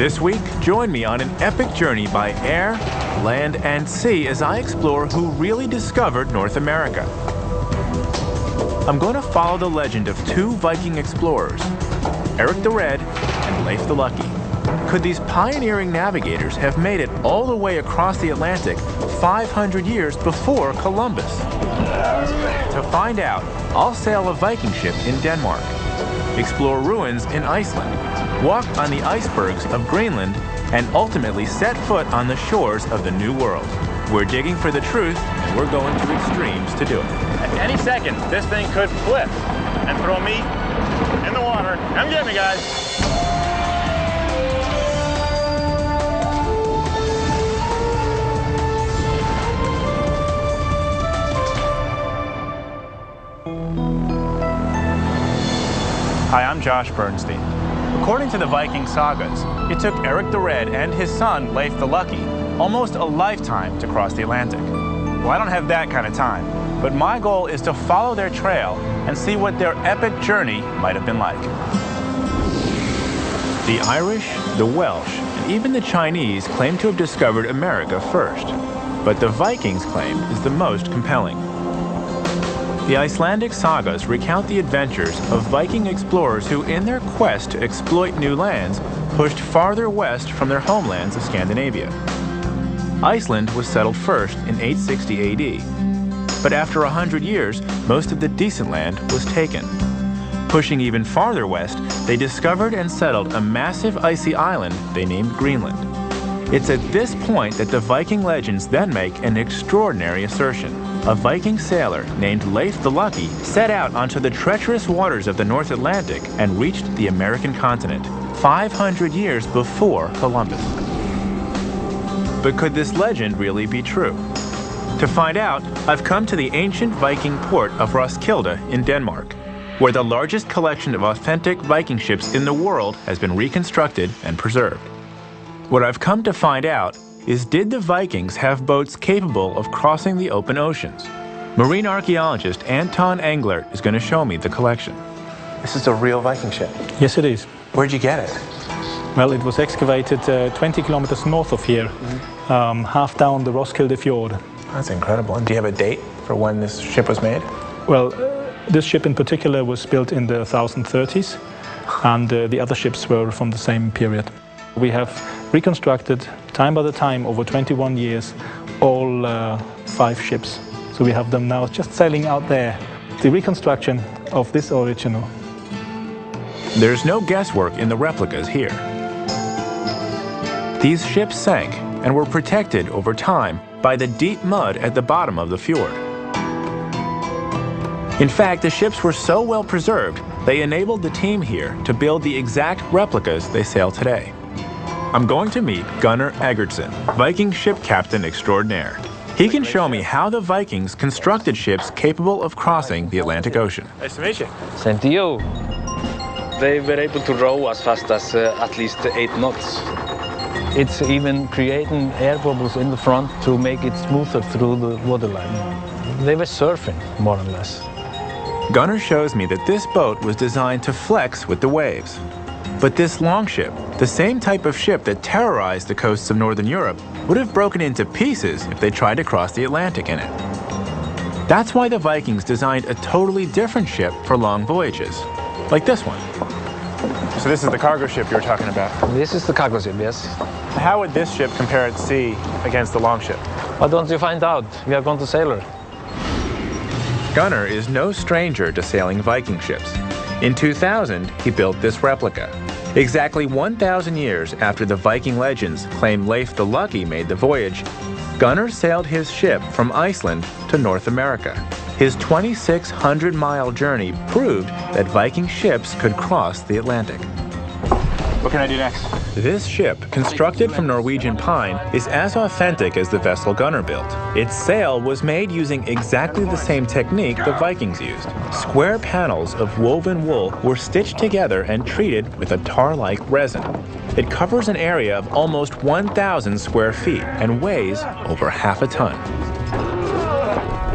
This week, join me on an epic journey by air, land, and sea as I explore who really discovered North America. I'm going to follow the legend of two Viking explorers, Eric the Red and Leif the Lucky. Could these pioneering navigators have made it all the way across the Atlantic 500 years before Columbus? To find out, I'll sail a Viking ship in Denmark, explore ruins in Iceland, walk on the icebergs of Greenland, and ultimately set foot on the shores of the New World. We're digging for the truth, and we're going to extremes to do it. At any second, this thing could flip and throw me in the water. Come get me, guys. Hi, I'm Josh Bernstein. According to the Viking sagas, it took Eric the Red and his son, Leif the Lucky, almost a lifetime to cross the Atlantic. Well, I don't have that kind of time, but my goal is to follow their trail and see what their epic journey might have been like. The Irish, the Welsh, and even the Chinese claim to have discovered America first. But the Vikings' claim is the most compelling. The Icelandic sagas recount the adventures of Viking explorers who, in their quest to exploit new lands, pushed farther west from their homelands of Scandinavia. Iceland was settled first in 860 AD, but after a hundred years, most of the decent land was taken. Pushing even farther west, they discovered and settled a massive icy island they named Greenland. It's at this point that the Viking legends then make an extraordinary assertion a Viking sailor named Leif the Lucky set out onto the treacherous waters of the North Atlantic and reached the American continent 500 years before Columbus. But could this legend really be true? To find out, I've come to the ancient Viking port of Roskilde in Denmark, where the largest collection of authentic Viking ships in the world has been reconstructed and preserved. What I've come to find out is did the Vikings have boats capable of crossing the open oceans? Marine archaeologist Anton Englert is going to show me the collection. This is a real Viking ship. Yes, it is. Where'd you get it? Well, it was excavated uh, 20 kilometers north of here, mm-hmm. um, half down the Roskilde Fjord. That's incredible. And do you have a date for when this ship was made? Well, uh, this ship in particular was built in the 1030s, and uh, the other ships were from the same period. We have reconstructed time by the time over 21 years all uh, five ships. So we have them now just sailing out there. The reconstruction of this original. There's no guesswork in the replicas here. These ships sank and were protected over time by the deep mud at the bottom of the fjord. In fact, the ships were so well preserved, they enabled the team here to build the exact replicas they sail today. I'm going to meet Gunnar Eggertsson, Viking ship captain extraordinaire. He can show me how the Vikings constructed ships capable of crossing the Atlantic Ocean. Nice to meet you. Same to you. They were able to row as fast as uh, at least eight knots. It's even creating air bubbles in the front to make it smoother through the waterline. They were surfing, more or less. Gunnar shows me that this boat was designed to flex with the waves. But this longship, the same type of ship that terrorized the coasts of Northern Europe, would have broken into pieces if they tried to cross the Atlantic in it. That's why the Vikings designed a totally different ship for long voyages, like this one. So this is the cargo ship you were talking about. This is the cargo ship, yes. How would this ship compare at sea against the longship? Why don't you find out? We are going to sail her. Gunnar is no stranger to sailing Viking ships. In 2000, he built this replica. Exactly 1,000 years after the Viking legends claim Leif the Lucky made the voyage, Gunnar sailed his ship from Iceland to North America. His 2,600 mile journey proved that Viking ships could cross the Atlantic. What can I do next? This ship, constructed from Norwegian pine, is as authentic as the vessel Gunnar built. Its sail was made using exactly the same technique the Vikings used. Square panels of woven wool were stitched together and treated with a tar-like resin. It covers an area of almost 1,000 square feet and weighs over half a ton.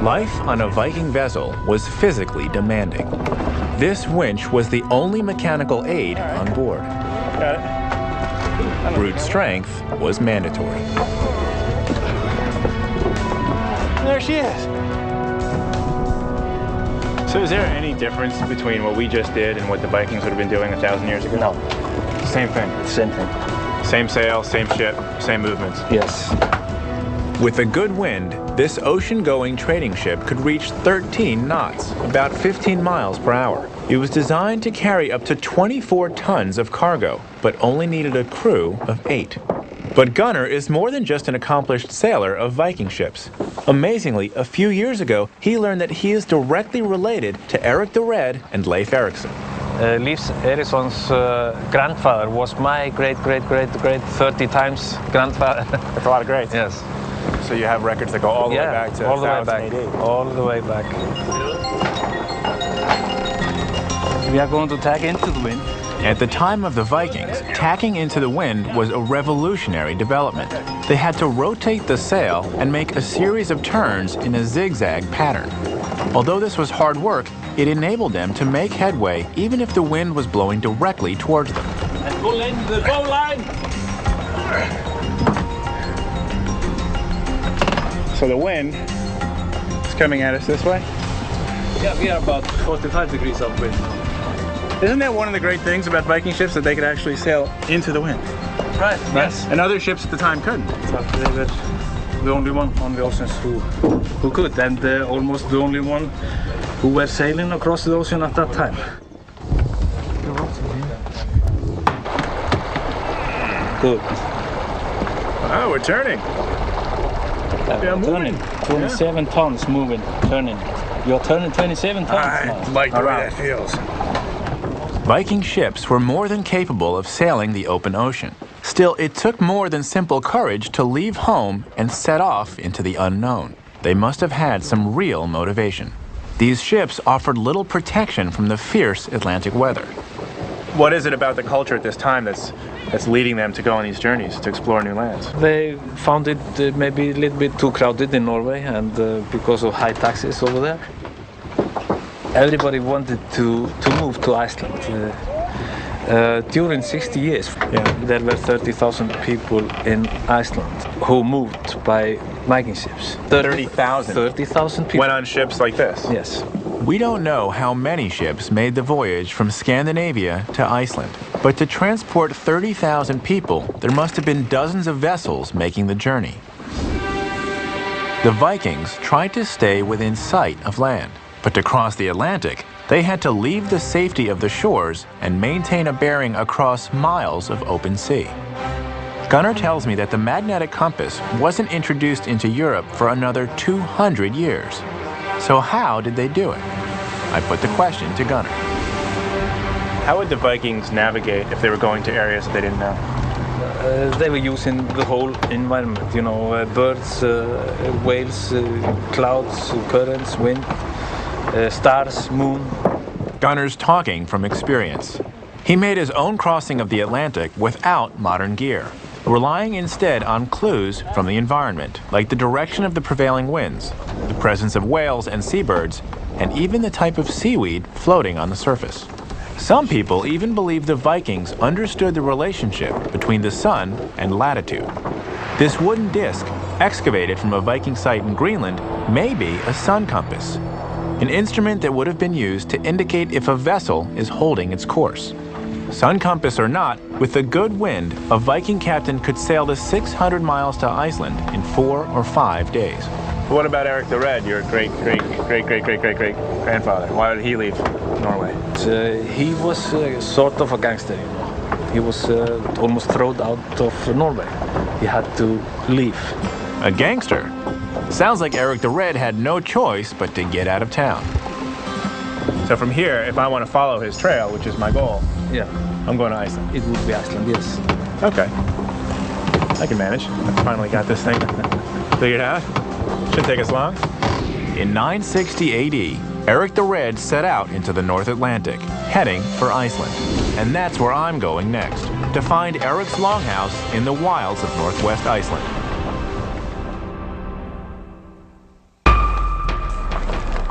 Life on a Viking vessel was physically demanding. This winch was the only mechanical aid on board. Got it. brute strength was mandatory. There she is. So is there any difference between what we just did and what the Vikings would have been doing a thousand years ago? No, Same thing. same thing. Same sail, same ship, same movements. Yes. With a good wind, this ocean-going trading ship could reach 13 knots, about 15 miles per hour. It was designed to carry up to 24 tons of cargo, but only needed a crew of eight. But Gunnar is more than just an accomplished sailor of Viking ships. Amazingly, a few years ago, he learned that he is directly related to Eric the Red and Leif Erikson. Uh, Leif Eriksson's uh, grandfather was my great, great, great, great 30 times grandfather. That's a lot of greats. yes. So you have records that go all the yeah, way back to all the way back. AD. All the way back. We are going to tack into the wind. At the time of the Vikings, tacking into the wind was a revolutionary development. They had to rotate the sail and make a series of turns in a zigzag pattern. Although this was hard work, it enabled them to make headway even if the wind was blowing directly towards them. And pull in the bow line. So the wind is coming at us this way. Yeah, we are about 45 degrees of wind. Isn't that one of the great things about Viking ships that they could actually sail into the wind? Right. Yes. And other ships at the time couldn't. But they were the only one on the oceans who who could, and uh, almost the only one who were sailing across the ocean at that time. Good. Oh, we're turning. Yeah, moving. turning. 27 tons moving, turning. You're turning 27 tons now. like the way Around. that feels. Viking ships were more than capable of sailing the open ocean. Still, it took more than simple courage to leave home and set off into the unknown. They must have had some real motivation. These ships offered little protection from the fierce Atlantic weather. What is it about the culture at this time that's that's leading them to go on these journeys to explore new lands? They found it uh, maybe a little bit too crowded in Norway and uh, because of high taxes over there. Everybody wanted to, to move to Iceland. Uh, uh, during 60 years, Yeah. there were 30,000 people in Iceland who moved by Viking ships. 30,000 30,000 people. went on ships like this. Yes. We don't know how many ships made the voyage from Scandinavia to Iceland, but to transport 30,000 people, there must have been dozens of vessels making the journey. The Vikings tried to stay within sight of land, but to cross the Atlantic, they had to leave the safety of the shores and maintain a bearing across miles of open sea. Gunnar tells me that the magnetic compass wasn't introduced into Europe for another 200 years. So how did they do it? I put the question to Gunnar. How would the Vikings navigate if they were going to areas that they didn't know? Uh, they were using the whole environment, you know, uh, birds, uh, whales, uh, clouds, currents, wind, uh, stars, moon. Gunnar's talking from experience. He made his own crossing of the Atlantic without modern gear, relying instead on clues from the environment, like the direction of the prevailing winds, the presence of whales and seabirds, and even the type of seaweed floating on the surface. Some people even believe the Vikings understood the relationship between the sun and latitude. This wooden disc, excavated from a Viking site in Greenland, may be a sun compass, an instrument that would have been used to indicate if a vessel is holding its course. Sun compass or not, with a good wind, a Viking captain could sail the 600 miles to Iceland in four or five days. What about Eric the Red, your great, great, great, great, great, great, great grandfather? Why did he leave Norway? Uh, he was uh, sort of a gangster, you know. He was uh, almost thrown out of Norway. He had to leave. A gangster? Sounds like Eric the Red had no choice but to get out of town. So from here, if I want to follow his trail, which is my goal, Yeah, I'm going to Iceland. it would be Iceland, yes. Okay. I can manage. I finally got this thing figured out. Shouldn't take us long. In 960 AD, Eric the Red set out into the North Atlantic, heading for Iceland. And that's where I'm going next, to find Eric's longhouse in the wilds of northwest Iceland.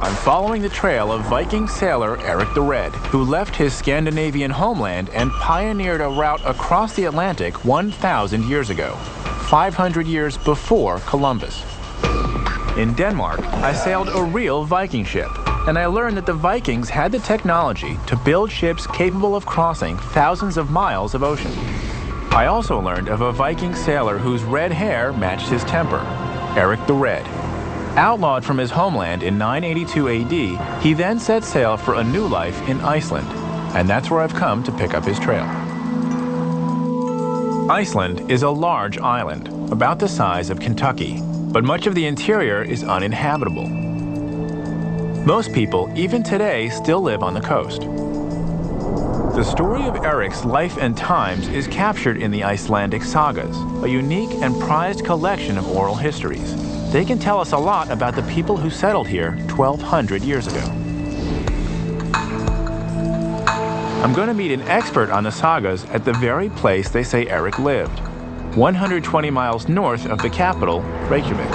I'm following the trail of Viking sailor Eric the Red, who left his Scandinavian homeland and pioneered a route across the Atlantic 1,000 years ago, 500 years before Columbus. In Denmark, I sailed a real Viking ship, and I learned that the Vikings had the technology to build ships capable of crossing thousands of miles of ocean. I also learned of a Viking sailor whose red hair matched his temper, Eric the Red. Outlawed from his homeland in 982 AD, he then set sail for a new life in Iceland, and that's where I've come to pick up his trail. Iceland is a large island, about the size of Kentucky, but much of the interior is uninhabitable. Most people, even today, still live on the coast. The story of Eric's life and times is captured in the Icelandic sagas, a unique and prized collection of oral histories. They can tell us a lot about the people who settled here 1,200 years ago. I'm going to meet an expert on the sagas at the very place they say Eric lived, 120 miles north of the capital, Reykjavik.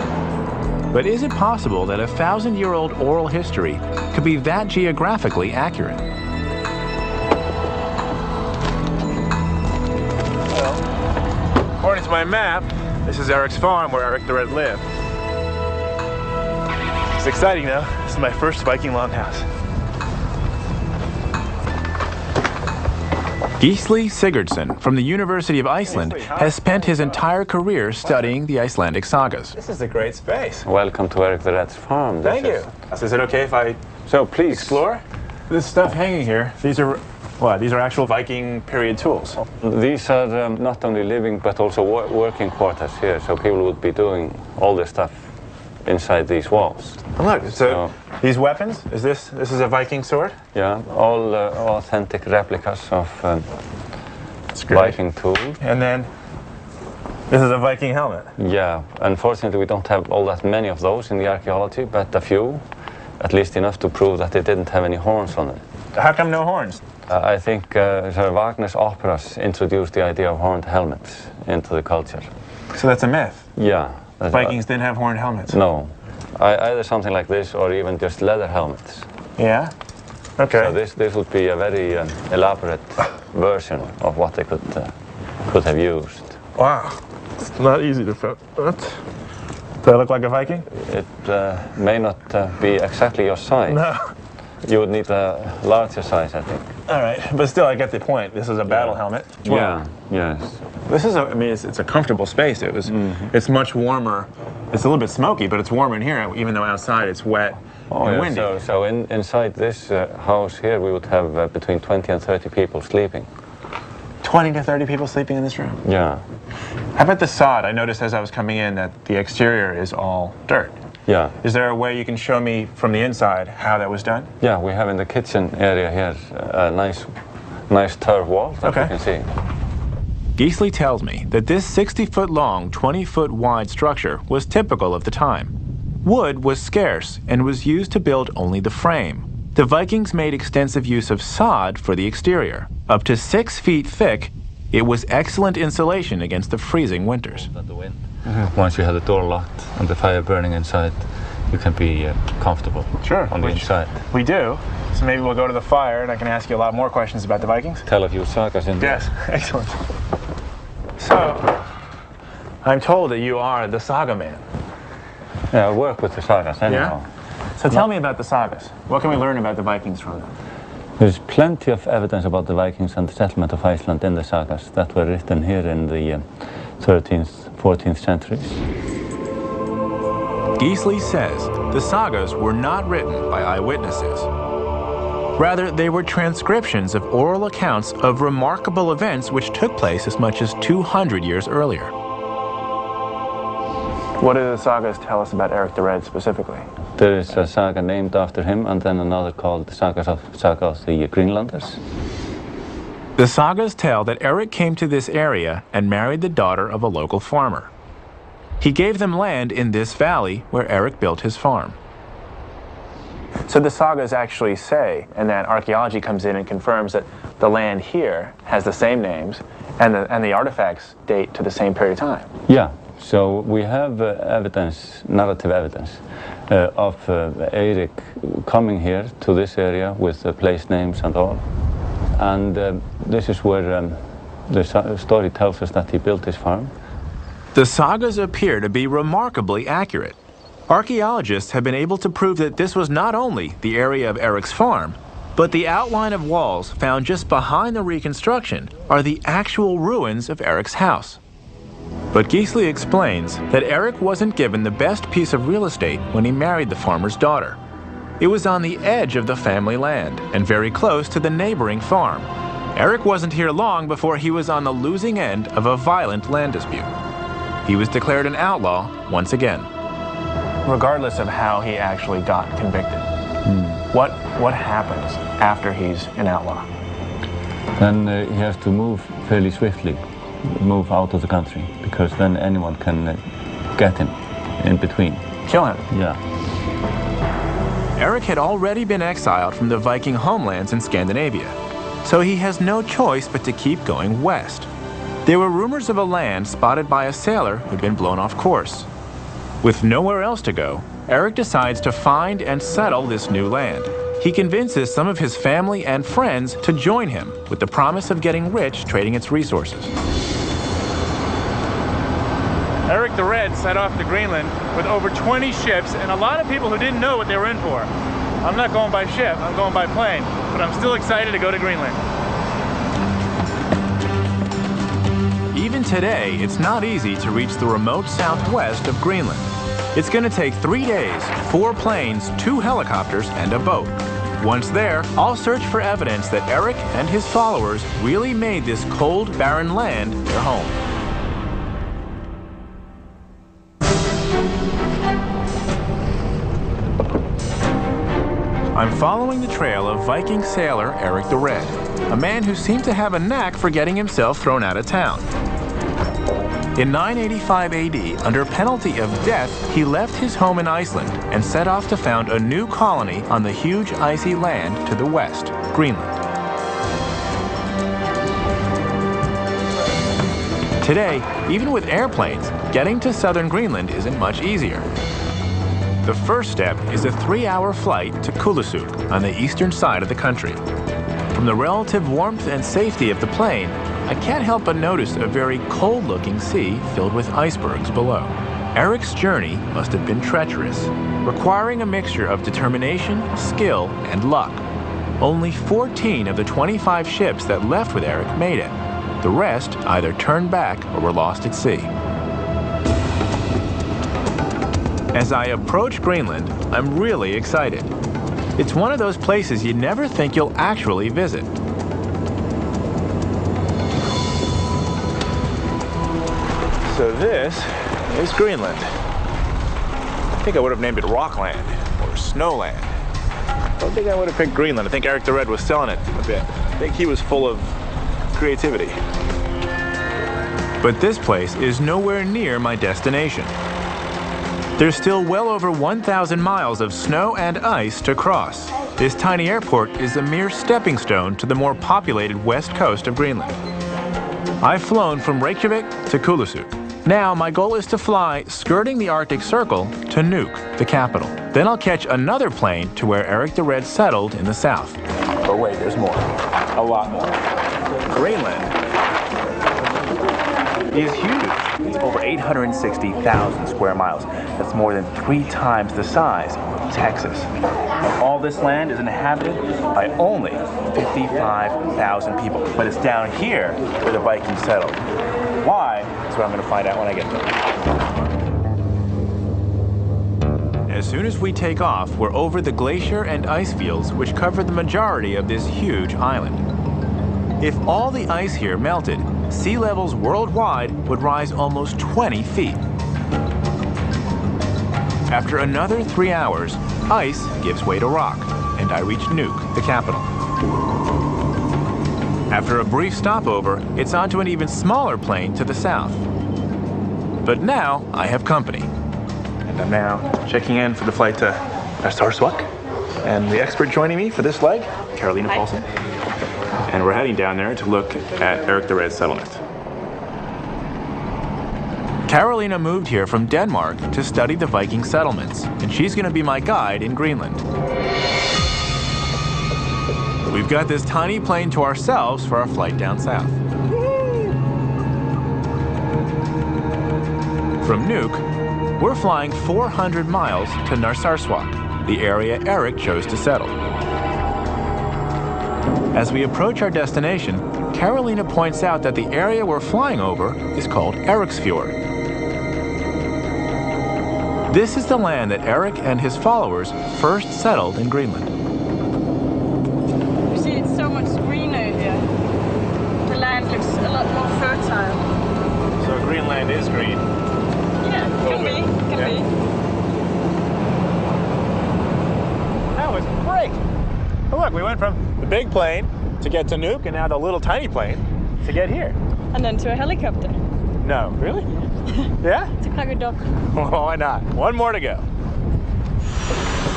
But is it possible that a thousand year old oral history could be that geographically accurate? Well, According to my map, this is Eric's farm where Eric the Red lived. It's exciting though. This is my first Viking longhouse. Gisli Sigurdsson from the University of Iceland has spent his entire career studying the Icelandic sagas. This is a great space. Welcome to Eric the Red's farm. This Thank you. is- Is it okay if I So please explore? This stuff hanging here, these are what? These are actual Viking period tools. These are um, not only living but also wor- working quarters here, so people would be doing all this stuff inside these walls. And look, so So- these weapons, is this this is a Viking sword? Yeah, all uh, authentic replicas of um, Viking tools. And then this is a Viking helmet. Yeah, unfortunately we don't have all that many of those in the archaeology, but a few, at least enough to prove that they didn't have any horns on it. How come no horns? Uh, I think uh, Sir Wagner's operas introduced the idea of horned helmets into the culture. So that's a myth. Yeah. Uh, Vikings didn't have horned helmets. No. I, either something like this or even just leather helmets. Yeah? Okay. So this, this would be a very um, elaborate version of what they could, uh, could have used. Wow. It's not easy to fit. What? Do I look like a Viking? It uh, may not uh, be exactly your size. No. You would need a larger size, I think. All right, but still, I get the point. This is a battle helmet. Yeah, yes. This is a. I mean, it's, it's a comfortable space. It was. Mm-hmm. It's much warmer. It's a little bit smoky, but it's warmer in here, even though outside it's wet Oh, and yeah. windy. So, so in, inside this uh, house here, we would have uh, between 20 and 30 people sleeping. 20 to 30 people sleeping in this room. Yeah, How about the sod? I noticed as I was coming in that the exterior is all dirt. Yeah. Is there a way you can show me from the inside how that was done? Yeah, we have in the kitchen area here a nice, nice turf wall that Okay. you can see. Gisli tells me that this 60 foot long, 20 foot wide structure was typical of the time. Wood was scarce and was used to build only the frame. The Vikings made extensive use of sod for the exterior. Up to six feet thick, it was excellent insulation against the freezing winters. Wind. Once you have the door locked and the fire burning inside, you can be uh, comfortable Sure, on the which- inside. We do. So maybe we'll go to the fire and I can ask you a lot more questions about the Vikings. Tell a few sagas in there. Yes, excellent. So, I'm told that you are the saga man. Yeah, I work with the sagas anyhow. So tell me about the sagas. What can we learn about the Vikings from them? There's plenty of evidence about the Vikings and the settlement of Iceland in the sagas that were written here in the uh, 13th, 14th centuries. Gisli says the sagas were not written by eyewitnesses. Rather, they were transcriptions of oral accounts of remarkable events which took place as much as 200 years earlier. What do the sagas tell us about Eric the Red specifically? There is a saga named after him and then another called the Sagas of, saga of the Greenlanders. The sagas tell that Eric came to this area and married the daughter of a local farmer. He gave them land in this valley where Eric built his farm. So the sagas actually say, and then archaeology comes in and confirms that the land here has the same names, and the, and the artifacts date to the same period of time. Yeah, So we have uh, evidence, narrative evidence, uh, of uh, Eirik coming here to this area with the place names and all. And um, this is where um, the story tells us that he built his farm. The sagas appear to be remarkably accurate. Archaeologists have been able to prove that this was not only the area of Eric's farm, but the outline of walls found just behind the reconstruction are the actual ruins of Eric's house. But Gisli explains that Eric wasn't given the best piece of real estate when he married the farmer's daughter. It was on the edge of the family land and very close to the neighboring farm. Eric wasn't here long before he was on the losing end of a violent land dispute. He was declared an outlaw once again. Regardless of how he actually got convicted, what what happens after he's an outlaw? Then uh, he has to move fairly swiftly, move out of the country, because then anyone can uh, get him in between. Kill him. Yeah. Eric had already been exiled from the Viking homelands in Scandinavia, so he has no choice but to keep going west. There were rumors of a land spotted by a sailor who'd been blown off course. With nowhere else to go, Eric decides to find and settle this new land. He convinces some of his family and friends to join him with the promise of getting rich trading its resources. Eric the Red set off to Greenland with over 20 ships and a lot of people who didn't know what they were in for. I'm not going by ship, I'm going by plane, but I'm still excited to go to Greenland. Even today, it's not easy to reach the remote southwest of Greenland. It's going to take three days, four planes, two helicopters, and a boat. Once there, I'll search for evidence that Eric and his followers really made this cold, barren land their home. I'm following the trail of Viking sailor Eric the Red, a man who seemed to have a knack for getting himself thrown out of town. In 985 AD, under penalty of death, he left his home in Iceland and set off to found a new colony on the huge icy land to the west, Greenland. Today, even with airplanes, getting to southern Greenland isn't much easier. The first step is a three hour flight to Kulusuk on the eastern side of the country. From the relative warmth and safety of the plane, I can't help but notice a very cold looking sea filled with icebergs below. Eric's journey must have been treacherous, requiring a mixture of determination, skill, and luck. Only 14 of the 25 ships that left with Eric made it. The rest either turned back or were lost at sea. As I approach Greenland, I'm really excited. It's one of those places you never think you'll actually visit. So this is Greenland. I think I would have named it Rockland or Snowland. I don't think I would have picked Greenland. I think Eric the Red was selling it a bit. I think he was full of creativity. But this place is nowhere near my destination. There's still well over 1,000 miles of snow and ice to cross. This tiny airport is a mere stepping stone to the more populated west coast of Greenland. I've flown from Reykjavik to Kulusuk. Now, my goal is to fly, skirting the Arctic Circle, to Nuuk, the capital. Then I'll catch another plane to where Eric the Red settled in the south. But wait, there's more. A lot more. Greenland is huge. It's over 860,000 square miles. That's more than three times the size of Texas. And all this land is inhabited by only 55,000 people. But it's down here where the Vikings settled. Why? That's what I'm going to find out when I get there. As soon as we take off, we're over the glacier and ice fields which cover the majority of this huge island. If all the ice here melted, sea levels worldwide would rise almost 20 feet. After another three hours, ice gives way to rock, and I reach Nuuk, the capital. After a brief stopover, it's onto an even smaller plane to the south. But now I have company. And I'm now checking in for the flight to Sarswak. And the expert joining me for this leg, Carolina Paulson. And we're heading down there to look at Eric the Red settlement. Carolina moved here from Denmark to study the Viking settlements, and she's going to be my guide in Greenland. We've got this tiny plane to ourselves for our flight down south. From Nuuk, we're flying 400 miles to Narsarsuaq, the area Eric chose to settle. As we approach our destination, Carolina points out that the area we're flying over is called Eriksfjord. This is the land that Eric and his followers first settled in Greenland. You see, it's so much greener here. The land looks a lot more fertile. So Greenland is green. Yeah, can be, can Yeah. be. That was great. Oh, look, we went from the big plane to get to Nuuk, and now the little tiny plane to get here. And then to a helicopter, No, really? yeah? to Qaqortoq. Well, why not? One more to go.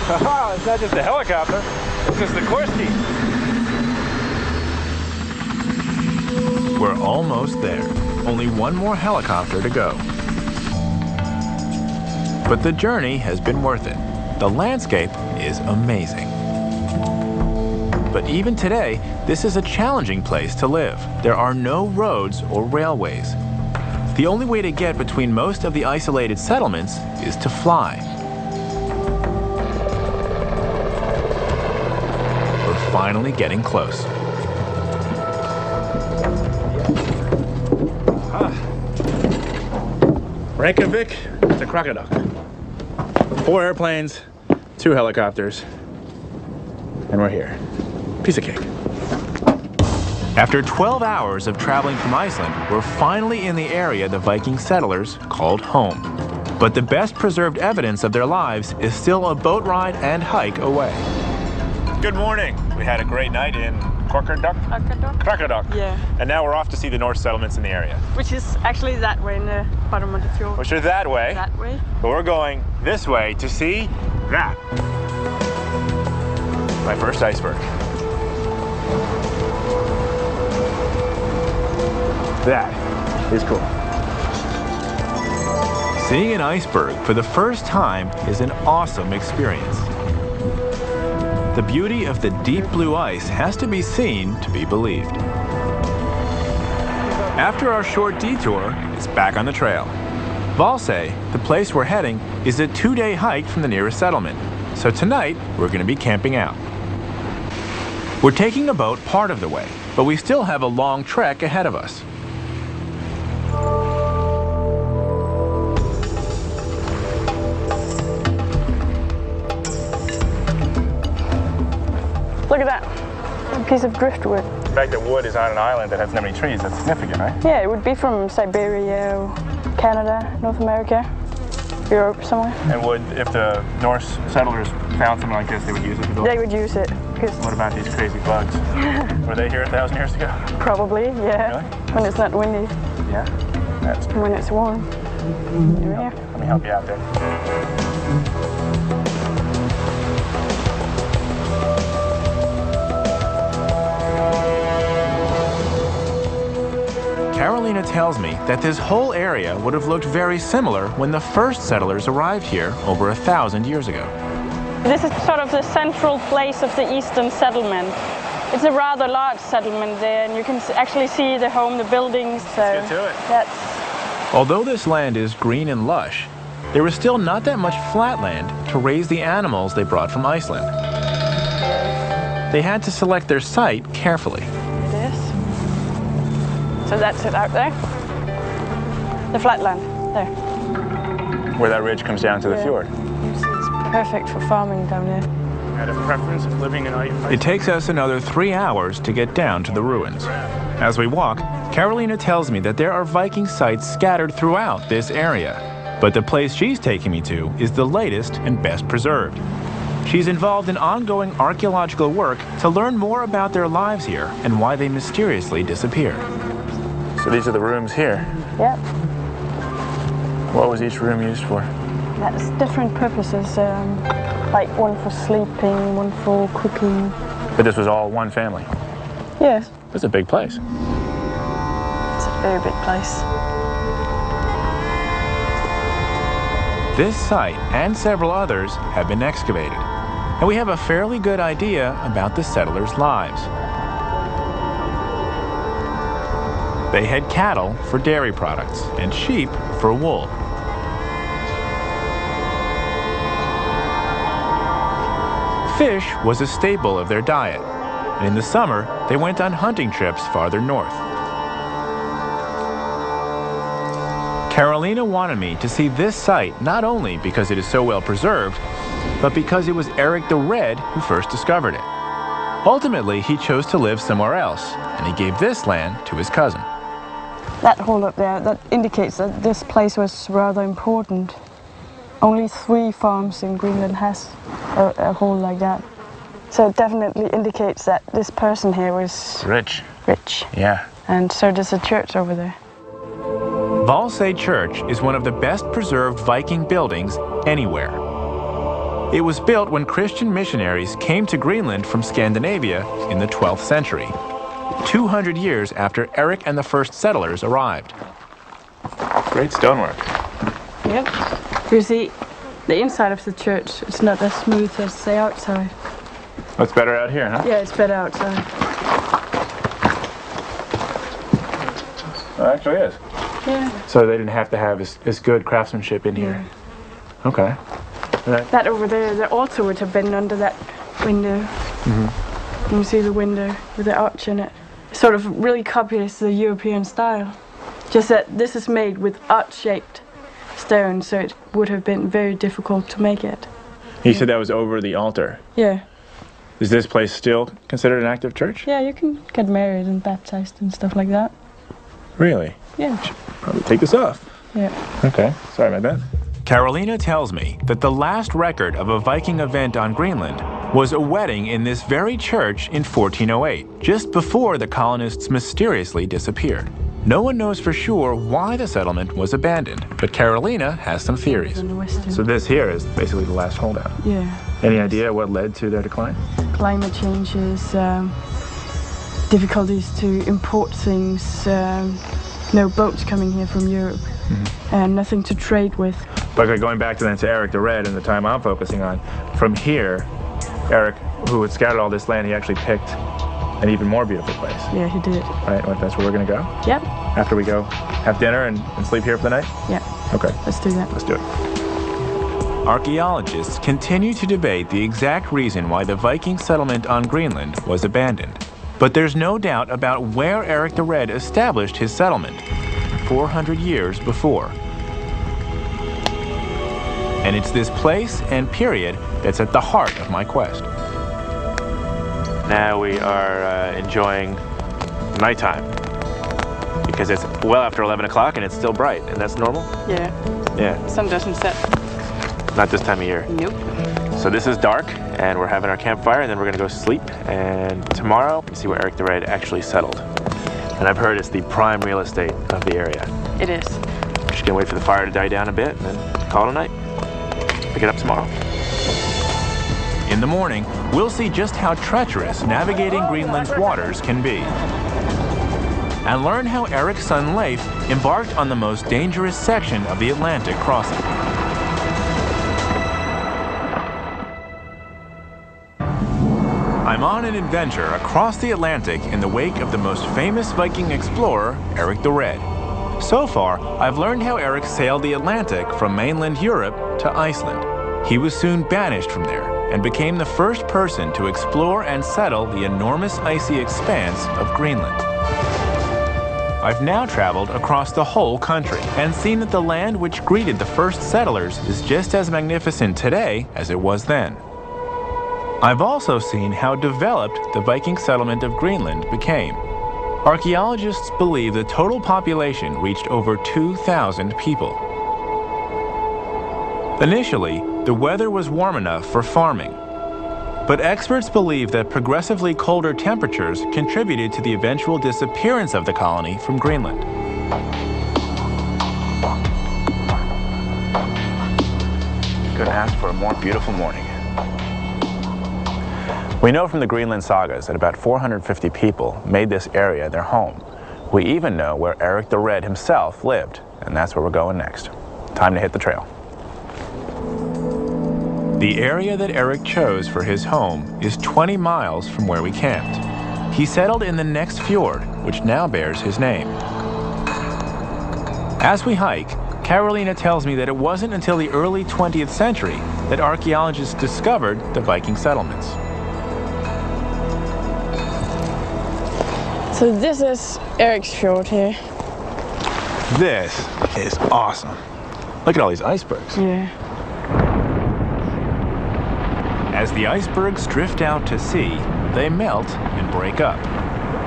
Oh, it's not just a helicopter. it's just the Sikorsky. We're almost there. Only one more helicopter to go. But the journey has been worth it. The landscape is amazing. But even today, this is a challenging place to live. There are no roads or railways. The only way to get between most of the isolated settlements is to fly. We're finally getting close. Reykjavik to Qaqortoq. Four airplanes, two helicopters, and we're here. Piece of cake. After 12 hours of traveling from Iceland, we're finally in the area the Viking settlers called home. But the best preserved evidence of their lives is still a boat ride and hike away. Good morning. We had a great night in Qaqortoq. Qaqortoq. Qaqortoq. Yeah, And now we're off to see the Norse settlements in the area. which is actually that way in the bottom of the fjord. Which are that way, That way. but we're going this way to see that. My first iceberg. That is cool. Seeing an iceberg for the first time is an awesome experience. The beauty of the deep blue ice has to be seen to be believed. After our short detour, it's back on the trail. Hvalsey, the place we're heading, is a two day hike from the nearest settlement, so tonight we're going to be camping out. We're taking a boat part of the way, but we still have a long trek ahead of us. Look at that. A piece of driftwood. The fact that wood is on an island that has not many trees, that's significant, right? Yeah, it would be from Siberia, or Canada, North America, Europe, somewhere. And would, if the Norse settlers found something like this, they would use it to build. They would use it because What about these crazy bugs? Were they here a thousand years ago? probably, yeah, Really? when it's not windy, Yeah. That's and when it's warm. Yeah. Let me help you out there. Carolina tells me that this whole area would have looked very similar when the first settlers arrived here over a thousand years ago. This is sort of the central place of the eastern settlement. It's a rather large settlement there, and you can actually see the home, the buildings. So get to it. That's Although this land is green and lush, there was still not that much flat land to raise the animals they brought from Iceland. They had to select their site carefully. this. So that's it out there. The flatland there. Where that ridge comes down to the Yeah. fjord. You see, It's perfect for farming down there. Had a preference of living in. It takes us another three hours to get down to the ruins. As we walk, Carolina tells me that there are Viking sites scattered throughout this area. But the place she's taking me to is the latest and best preserved. She's involved in ongoing archaeological work to learn more about their lives here and why they mysteriously disappeared. So these are the rooms here. Yep. What was each room used for? That's different purposes. Um, like one for sleeping, one for cooking. But this was all one family. Yes. It's a big place. It's a very big place. this site and several others have been excavated, and we have a fairly good idea about the settlers' lives. They had cattle for dairy products and sheep for wool. Fish was a staple of their diet, and in the summer they went on hunting trips farther north. Carolina wanted me to see this site not only because it is so well preserved, but because it was Eric the Red who first discovered it. Ultimately, he chose to live somewhere else, and he gave this land to his cousin. That hole up there, that indicates that this place was rather important. Only three farms in Greenland has a, a hole like that. So it definitely indicates that this person here was Rich. rich. Yeah. And so does a church over there. Hvalsey Church is one of the best preserved Viking buildings anywhere. It was built when Christian missionaries came to Greenland from Scandinavia in the 12th century, 200 years after Eric and the first settlers arrived. Great stonework. Yep. You see, the inside of the church, it's not as smooth as the outside. Oh, it's better out here, huh? Yeah, it's better outside. It actually is. Yeah. So they didn't have to have as, as good craftsmanship in here. Okay. Right. That over there, the altar would have been under that window. Mm-hmm. You see the window with the arch in it. Sort of really copies the European style. Just that this is made with arch-shaped stone, so it would have been very difficult to make it. You said that was over the altar. Yeah. Is this place still considered an active church? Yeah, you can get married and baptized and stuff like that. Really? Yeah. Probably take this off. Yeah. Okay. Sorry about that. Carolina tells me that the last record of a Viking event on Greenland was a wedding in this very church in 1408, just before the colonists mysteriously disappeared. No one knows for sure why the settlement was abandoned, but Carolina has some theories. In the western. So this here is basically the last holdout. yeah. Any idea what led to their decline? Climate changes, um, difficulties to import things, um, no boats coming here from Europe, and nothing to trade with. But going back to then to Eric the Red and the time I'm focusing on, from here, Eric, who had scattered all this land, he actually picked an even more beautiful place. Yeah, he did. Right? Well, That's where we're gonna go. Yep. After we go have dinner and, and sleep here for the night? Yeah. Okay, Let's do that. let's do it. Archaeologists continue to debate the exact reason why the Viking settlement on Greenland was abandoned. But there's no doubt about where Eric the Red established his settlement 400 years before. And it's this place and period that's at the heart of my quest. Now we are uh, enjoying nighttime because it's well after 11 o'clock and it's still bright, and that's normal? Yeah. Yeah, Sun doesn't set. not this time of year. Nope. So this is dark, and we're having our campfire, and then we're gonna go sleep. And tomorrow, see where Eric the Red actually settled. And I've heard it's the prime real estate of the area. It is. We're just gonna wait for the fire to die down a bit, and then call it a night. Pick it up tomorrow. In the morning, we'll see just how treacherous navigating Greenland's waters can be. And learn how Eric's son Leif embarked on the most dangerous section of the Atlantic crossing. I'm on an adventure across the Atlantic in the wake of the most famous Viking explorer, Eric the Red. So far, I've learned how Eric sailed the Atlantic from mainland Europe to Iceland. He was soon banished from there and became the first person to explore and settle the enormous icy expanse of Greenland. I've now traveled across the whole country and seen that the land which greeted the first settlers is just as magnificent today as it was then. I've also seen how developed the Viking settlement of Greenland became. Archaeologists believe the total population reached over 2,000 people. Initially, the weather was warm enough for farming. But experts believe that progressively colder temperatures contributed to the eventual disappearance of the colony from Greenland. Couldn't ask for a more beautiful morning. We know from the Greenland sagas that about 450 people made this area their home. We even know where Eric the Red himself lived, and that's where we're going next. Time to hit the trail. The area that Eric chose for his home is 20 miles from where we camped. He settled in the next fjord, which now bears his name. As we hike, Carolina tells me that it wasn't until the early 20th century that archaeologists discovered the Viking settlements. So this is Eric's fjord here. This is awesome. Look at all these icebergs. Yeah. As the icebergs drift out to sea, they melt and break up.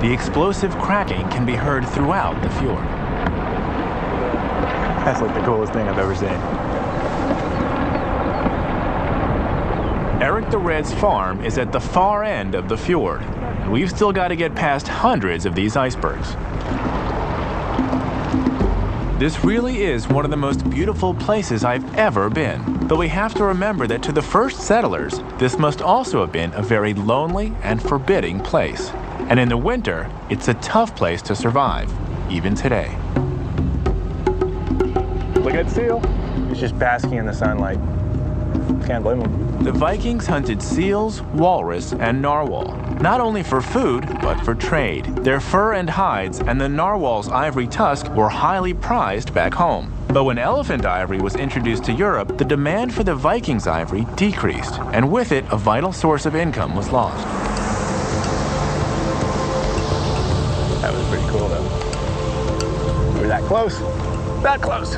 The explosive cracking can be heard throughout the fjord. That's like the coolest thing I've ever seen. Eric the Red's farm is at the far end of the fjord, and we've still got to get past hundreds of these icebergs. This really is one of the most beautiful places I've ever been. But we have to remember that to the first settlers, this must also have been a very lonely and forbidding place. And in the winter, it's a tough place to survive, even today. Look at that seal. He's just basking in the sunlight. Can't blame him. The Vikings hunted seals, walrus, and narwhal, not only for food, but for trade. Their fur and hides and the narwhal's ivory tusk were highly prized back home. But when elephant ivory was introduced to Europe, the demand for the Vikings' ivory decreased, and with it, a vital source of income was lost. That was pretty cool, though. We're that close. That close.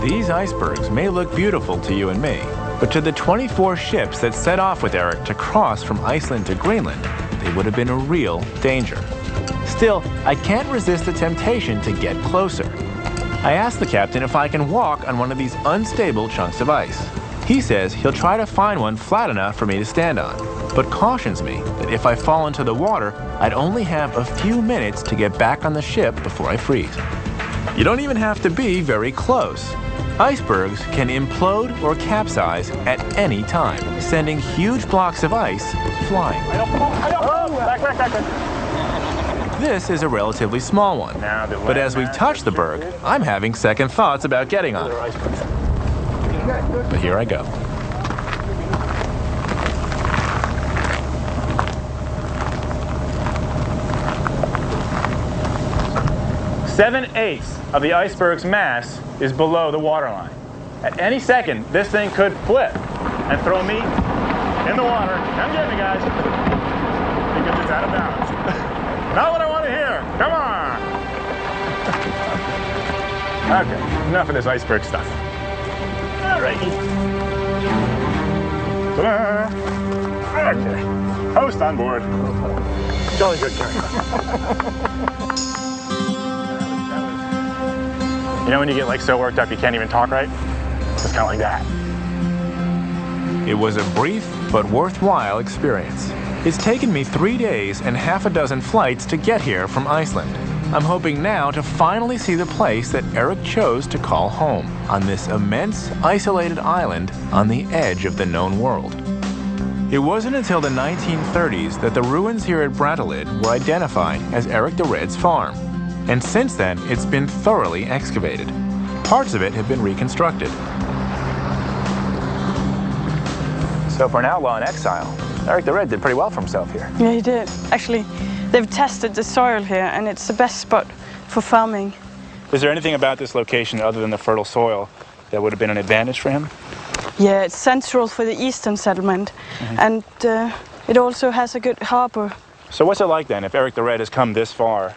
These icebergs may look beautiful to you and me, but to the 24 ships that set off with Eric to cross from Iceland to Greenland, they would have been a real danger. Still, I can't resist the temptation to get closer. I asked the captain if I can walk on one of these unstable chunks of ice. He says he'll try to find one flat enough for me to stand on, but cautions me that if I fall into the water, I'd only have a few minutes to get back on the ship before I freeze. You don't even have to be very close. Icebergs can implode or capsize at any time, sending huge blocks of ice flying. Oh, back, back, back, back. This is a relatively small one. But as we touch the berg, I'm having second thoughts about getting on it. But here I go. Seven eighths of the iceberg's mass is below the waterline. At any second, this thing could flip and throw me in the water. Come get me, guys. Because it's out of bounds. Not what I want to hear. Come on. okay, enough of this iceberg stuff. All right. Ta-da. Okay. Host on board. Jolly good character. You know when you get like so worked up you can't even talk right? It's kind of like that. It was a brief but worthwhile experience. It's taken me three days and half a dozen flights to get here from Iceland. I'm hoping now to finally see the place that Eric chose to call home on this immense, isolated island on the edge of the known world. It wasn't until the 1930s that the ruins here at Brattahlid were identified as Eric the Red's farm. And since then, it's been thoroughly excavated. Parts of it have been reconstructed. So for an outlaw in exile, Eric the Red did pretty well for himself here. Yeah, he did. Actually, they've tested the soil here, and it's the best spot for farming. Is there anything about this location other than the fertile soil that would have been an advantage for him? Yeah, it's central for the eastern settlement, and uh, it also has a good harbor. So what's it like then if Eric the Red has come this far?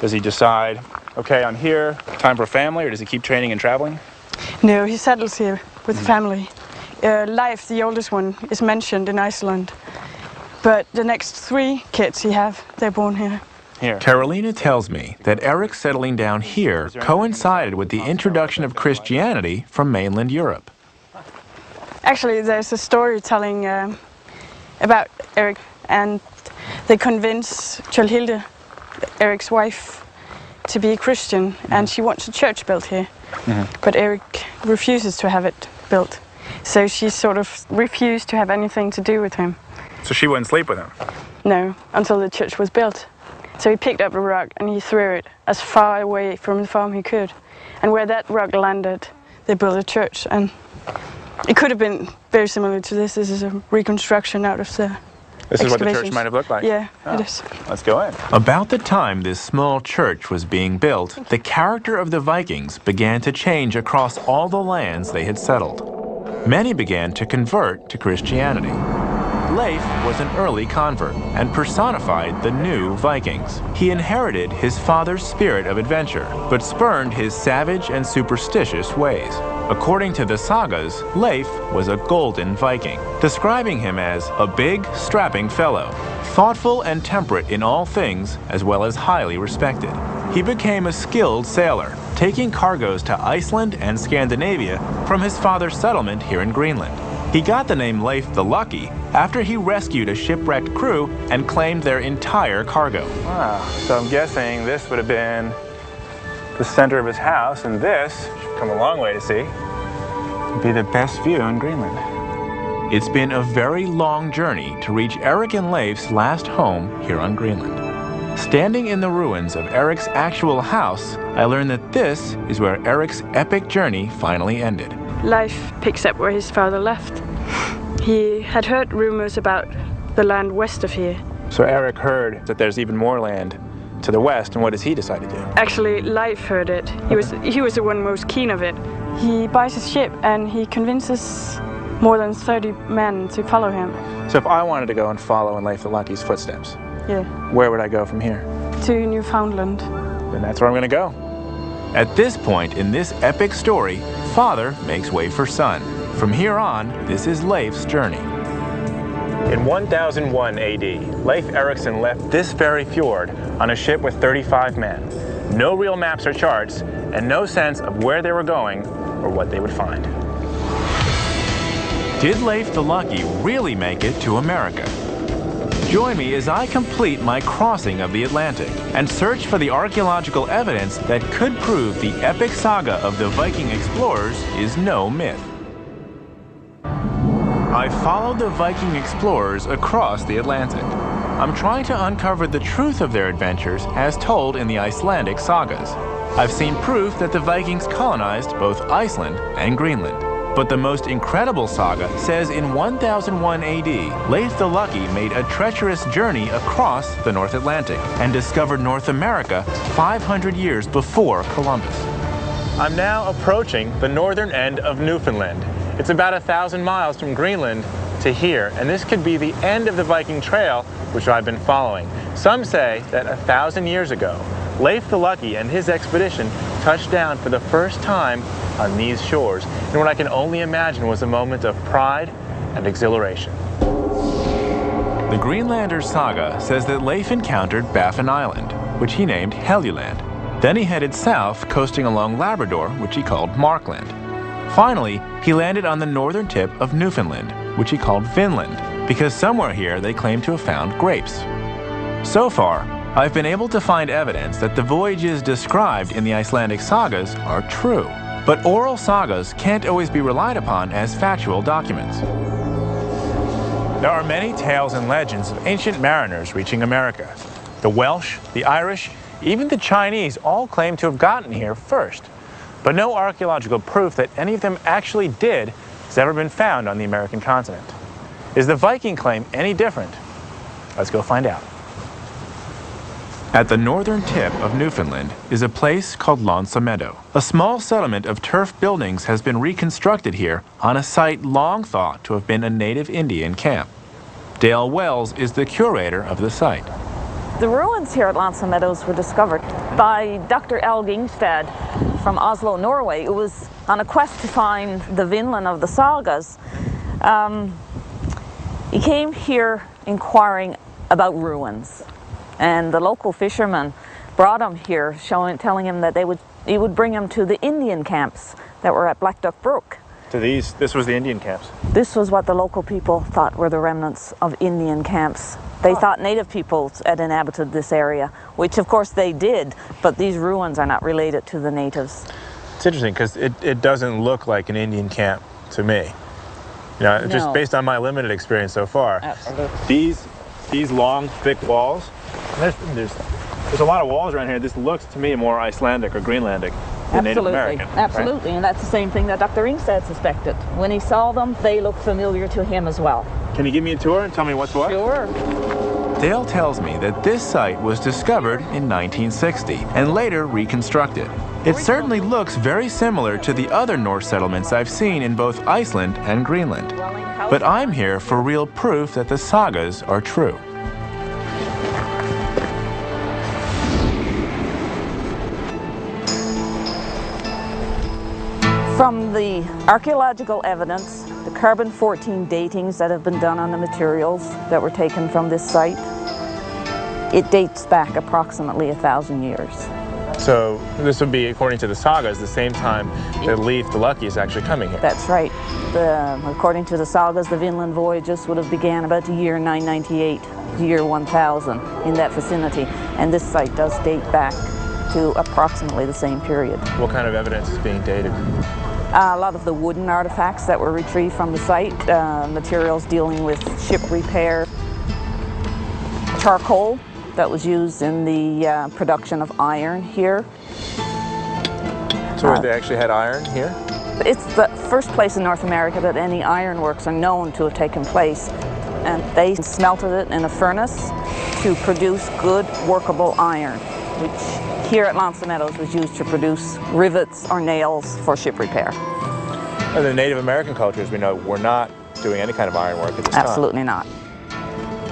Does he decide, okay, I'm here, time for family, or does he keep training and traveling? No, he settles here with family. Uh, Leif, the oldest one, is mentioned in Iceland, but the next three kids he have, they're born here. Here. Carolina tells me that Eric settling down here coincided with the introduction of Christianity from mainland Europe. Actually, there's a story telling um, about Eric, and they convince Thjodhild, Eric's wife, to be a Christian, and she wants a church built here. But Eric refuses to have it built. So she sort of refused to have anything to do with him. So she wouldn't sleep with him. No, until the church was built. So he picked up a rock and he threw it as far away from the farm he could. And where that rock landed, they built a church. And It could have been very similar to this. This is a reconstruction out of the. This is what the church might have looked like. Yeah, Oh. it is. Let's go in. About the time this small church was being built, the character of the Vikings began to change across all the lands they had settled. Many began to convert to Christianity. Leif was an early convert and personified the new Vikings. He inherited his father's spirit of adventure, but spurned his savage and superstitious ways. According to the sagas, Leif was a golden Viking, describing him as a big, strapping fellow, thoughtful and temperate in all things, as well as highly respected. He became a skilled sailor, taking cargoes to Iceland and Scandinavia from his father's settlement here in Greenland. He got the name Leif the Lucky after he rescued a shipwrecked crew and claimed their entire cargo. Wow. So I'm guessing this would have been the center of his house, and this, should come a long way to see, would be the best view in Greenland. It's been a very long journey to reach Eric and Leif's last home here on Greenland. Standing in the ruins of Eric's actual house, I learned that this is where Eric's epic journey finally ended. Leif picks up where his father left. He had heard rumors about the land west of here. So Eric heard that there's even more land to the west, and what does he decide to do? Actually, Leif heard it. He was he was the one most keen of it. He buys a ship and he convinces more than 30 men to follow him. So if I wanted to go and follow in Leif the Lucky's footsteps, Yeah, where would I go from here? to Newfoundland. Then that's where I'm going to go. At this point in this epic story, father makes way for son. From here on, this is Leif's journey. In 1001 AD, Leif Erikson left this very fjord on a ship with 35 men. No real maps or charts, and no sense of where they were going or what they would find. Did Leif the Lucky really make it to America? Join me as I complete my crossing of the Atlantic and search for the archaeological evidence that could prove the epic saga of the Viking explorers is no myth. I followed the Viking explorers across the Atlantic. I'm trying to uncover the truth of their adventures as told in the Icelandic sagas. I've seen proof that the Vikings colonized both Iceland and Greenland. But the most incredible saga says in 1001 AD, Leif the Lucky made a treacherous journey across the North Atlantic and discovered North America 500 years before Columbus. I'm now approaching the northern end of Newfoundland. It's about a thousand miles from Greenland to here, and this could be the end of the Viking Trail, which I've been following. Some say that a thousand years ago, Leif the Lucky and his expedition touched down for the first time on these shores, in what I can only imagine was a moment of pride and exhilaration. The Greenlander saga says that Leif encountered Baffin Island, which he named Helluland. Then he headed south, coasting along Labrador, which he called Markland. Finally, he landed on the northern tip of Newfoundland, which he called Vinland, because somewhere here they claim to have found grapes. So far, I've been able to find evidence that the voyages described in the Icelandic sagas are true. But oral sagas can't always be relied upon as factual documents. There are many tales and legends of ancient mariners reaching America. The Welsh, the Irish, even the Chinese all claim to have gotten here first. But no archaeological proof that any of them actually did has ever been found on the American continent. Is the Viking claim any different? Let's go find out. At the northern tip of Newfoundland is a place called L'Anse aux Meadow. A small settlement of turf buildings has been reconstructed here on a site long thought to have been a native Indian camp. Dale Wells is the curator of the site. The ruins here at L'Anse aux Meadows were discovered by Dr. Helge Ingstad from Oslo, Norway. It was on a quest to find the Vinland of the sagas. Um, he came here inquiring about ruins, and the local fishermen brought him here, showing, telling him that they would, he would bring him to the Indian camps that were at Black Duck Brook. So these, this was the Indian camps. This was what the local people thought were the remnants of Indian camps. They thought native peoples had inhabited this area, which of course they did, but these ruins are not related to the natives. It's interesting because it, it doesn't look like an Indian camp to me. You know, just based on my limited experience so far. Absolutely. These these long, thick walls. There's, there's there's a lot of walls around here. This looks to me more Icelandic or Greenlandic the Native Absolutely, American. right? absolutely, and that's the same thing that Dr. Ingstad suspected. When he saw them, they looked familiar to him as well. Can you give me a tour and tell me what's what? Sure. Dale tells me that this site was discovered in 1960 and later reconstructed. It certainly looks very similar to the other Norse settlements I've seen in both Iceland and Greenland. But I'm here for real proof that the sagas are true. From the archaeological evidence, the carbon 14 datings that have been done on the materials that were taken from this site, it dates back approximately a thousand years. So this would be, according to the sagas, the same time that Leif the Lucky is actually coming here. That's right. The, according to the sagas, the Vinland voyages would have began about the year 998, the year 1000, in that vicinity. And this site does date back to approximately the same period. What kind of evidence is being dated? Uh, a lot of the wooden artifacts that were retrieved from the site, uh, materials dealing with ship repair, charcoal that was used in the uh, production of iron here. So they actually had iron here? It's the first place in North America that any ironworks are known to have taken place. And they smelted it in a furnace to produce good workable iron, which here at L'Anse aux Meadows was used to produce rivets or nails for ship repair. And the Native American cultures, we know, were not doing any kind of ironwork at this time. Absolutely not.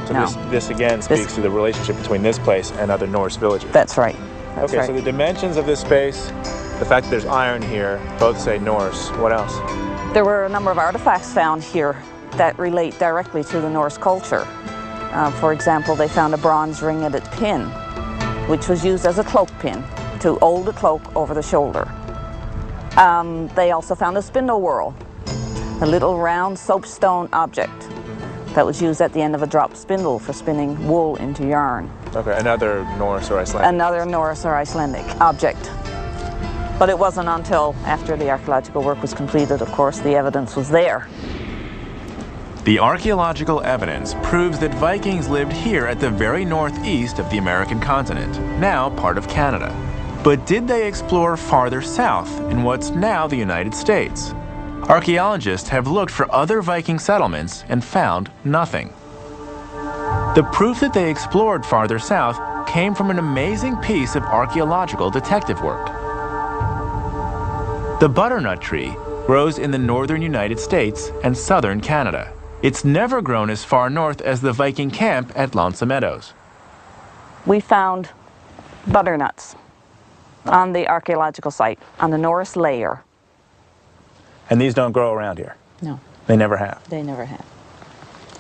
So no. this, this again speaks This- to the relationship between this place and other Norse villages. That's right. That's okay, right. so the dimensions of this space, the fact that there's iron here, both say Norse. What else? There were a number of artifacts found here that relate directly to the Norse culture. Uh, for example, they found a bronze ring-headed pin, which was used as a cloak pin to hold the cloak over the shoulder. Um, they also found a spindle whorl, a little round soapstone object that was used at the end of a drop spindle for spinning wool into yarn. Okay, another Norse or Icelandic. Another Norse or Icelandic object. But it wasn't until after the archaeological work was completed, of course, the evidence was there. The archaeological evidence proves that Vikings lived here at the very northeast of the American continent, now part of Canada. But did they explore farther south in what's now the United States? Archaeologists have looked for other Viking settlements and found nothing. The proof that they explored farther south came from an amazing piece of archaeological detective work. The butternut tree grows in the northern United States and southern Canada. It's never grown as far north as the Viking camp at L'Anse aux Meadows. We found butternuts on the archaeological site, on the Norse layer. And these don't grow around here. No, They never have. they never have.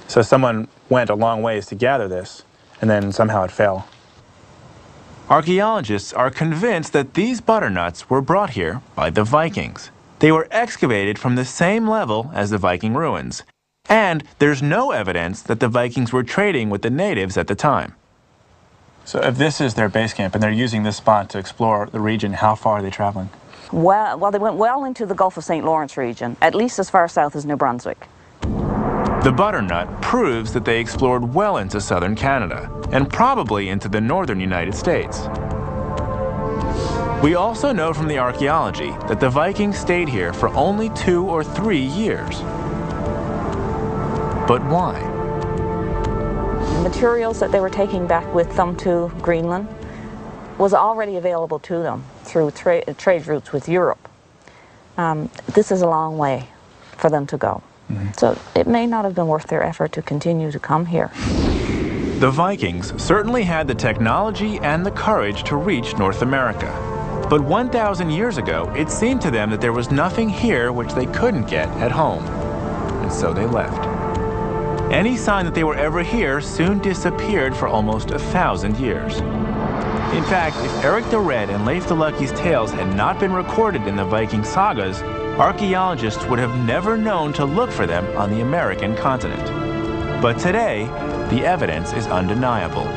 So someone went a long ways to gather this, and then somehow it fell. Archaeologists are convinced that these butternuts were brought here by the Vikings. They were excavated from the same level as the Viking ruins, and there's no evidence that the Vikings were trading with the natives at the time. So if this is their base camp and they're using this spot to explore the region, how far are they traveling? Well, well, they went well into the Gulf of St. Lawrence region, at least as far south as New Brunswick. The butternut proves that they explored well into southern Canada and probably into the northern United States. We also know from the archaeology that the Vikings stayed here for only two or three years. But why? The materials that they were taking back with them to Greenland was already available to them through tra- trade routes with Europe. Um, this is a long way for them to go. So it may not have been worth their effort to continue to come here. The Vikings certainly had the technology and the courage to reach North America. But 1,000 years ago, it seemed to them that there was nothing here which they couldn't get at home. And so they left. Any sign that they were ever here soon disappeared for almost a thousand years. In fact, if Eric the Red and Leif the Lucky's tales had not been recorded in the Viking sagas, archaeologists would have never known to look for them on the American continent. But today, the evidence is undeniable.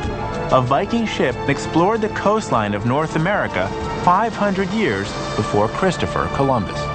A Viking ship explored the coastline of North America 500 years before Christopher Columbus.